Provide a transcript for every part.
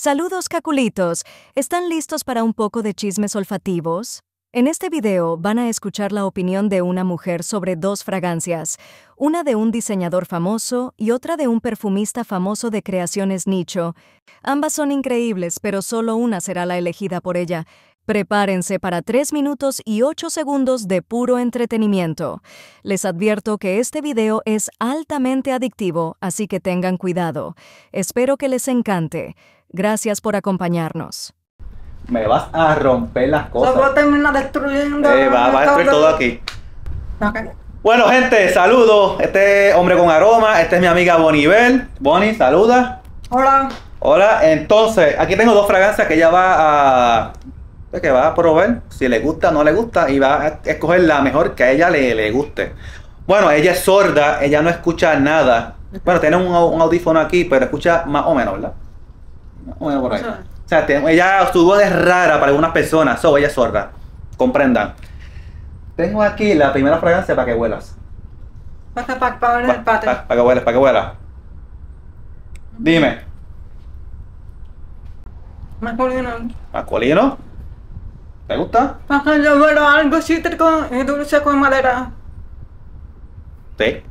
Saludos caculitos. ¿Están listos para un poco de chismes olfativos? En este video van a escuchar la opinión de una mujer sobre dos fragancias, una de un diseñador famoso y otra de un perfumista famoso de creaciones nicho. Ambas son increíbles, pero solo una será la elegida por ella. Prepárense para 3 minutos y 8 segundos de puro entretenimiento. Les advierto que este video es altamente adictivo, así que tengan cuidado. Espero que les encante. Gracias por acompañarnos. Me vas a romper las Solo cosas. termina destruyendo. Eh, va, va a destruir todo aquí. Bueno, gente, saludos. Este hombre con aroma. Esta es mi amiga Bonibel. Bonnie, saluda. Hola. Hola. Entonces, aquí tengo dos fragancias que ella va a. que va a probar. Si le gusta o no le gusta. Y va a escoger la mejor que a ella le, le guste. Bueno, ella es sorda. Ella no escucha nada. Bueno, tiene un, un audífono aquí, pero escucha más o menos, ¿verdad? Más o menos por ahí. O sea, te- ella, su voz es rara para algunas personas. So, ella es sorda. Comprendan. Tengo aquí la primera fragancia para que huelas. Para, Pa- pa- Para que huelas, para que huelas. Dime, Masculino. masculino. ¿Te gusta? Que yo veo algo cítrico y dulce con madera. Sí,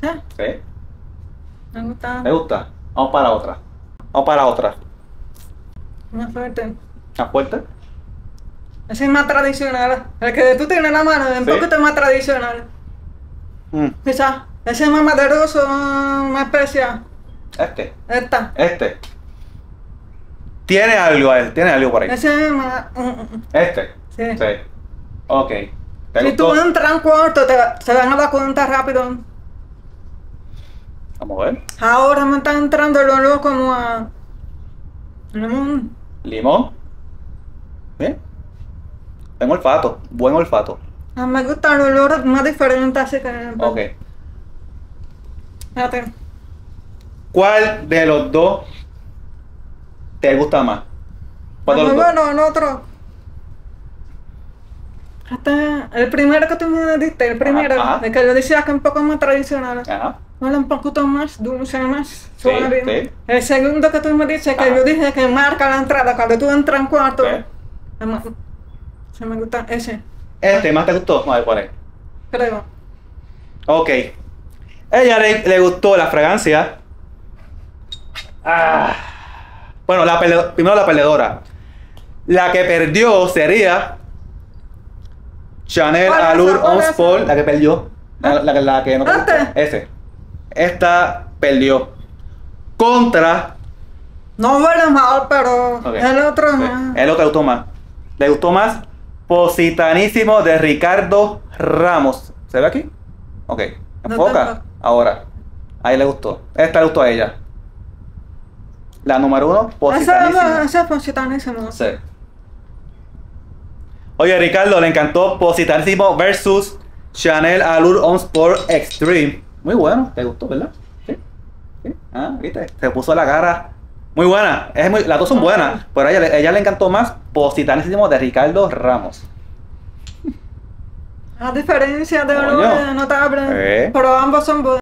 ¿Sí? sí. Me gusta. ¿Te gusta? Vamos para otra. Vamos para otra. Más fuerte. ¿Más fuerte? Ese es más tradicional. El que tú tienes en la mano es un Sí. poquito más tradicional. Mm, Quizás. Ese es más maderoso, más especial. Este, Esta. este. Tiene algo tiene algo por ahí. Ese es más. Este. Sí. Sí. Ok. ¿Te Si tú entras un cuarto, te, se van a dar cuenta rápido. Vamos a ver. Ahora me está entrando el olor como a. limón. Limón. Bien. Buen olfato. Buen olfato. Ah, me gusta el olor más diferente, así que. Ok. Espérate. ¿Cuál de los dos te gusta más? ¿Cuál Ah, bueno, el otro. Este, el primero que tú me diste, el primero, Ajá, ajá. el que yo decía que es un poco más tradicional. Ajá. Huele un poquito más dulce, más Sí, suave. sí. El segundo que tú me dices, que Ajá. yo dije que marca la entrada, cuando tú entras en cuarto. Se me gusta ese, Este más te gustó. Vamos a ver cuál es. creo. Ok. Ella le, le gustó la fragancia. Ah. Bueno, la primero la perdedora. La que perdió sería Chanel ¿Cuál es Allure esa? ¿Cuál On es esa? Sport. La que perdió. La, la- la que no. ¿Este? Ese. Esta perdió. Contra. No huele mal, pero el otro más. El otro le gustó más. Le gustó más Positanísimo de Ricardo Ramos. ¿Se ve aquí? Ok. No Enfoca. tengo. Ahora. Ahí le gustó. Esta le gustó a ella. La número uno, Ese, Positanísimo. ese es positanísimo. Sí. Oye, Ricardo, le encantó Positanísimo versus Chanel Allure On Sport Extreme. Muy bueno, ¿te gustó, verdad? Sí. sí. Ah, viste, se puso la cara. Muy buena, es muy, las dos son buenas, pero a ella, ella le encantó más Positanísimo de Ricardo Ramos. A diferencia de Coño. olores notables, Eh. pero ambos son buenos.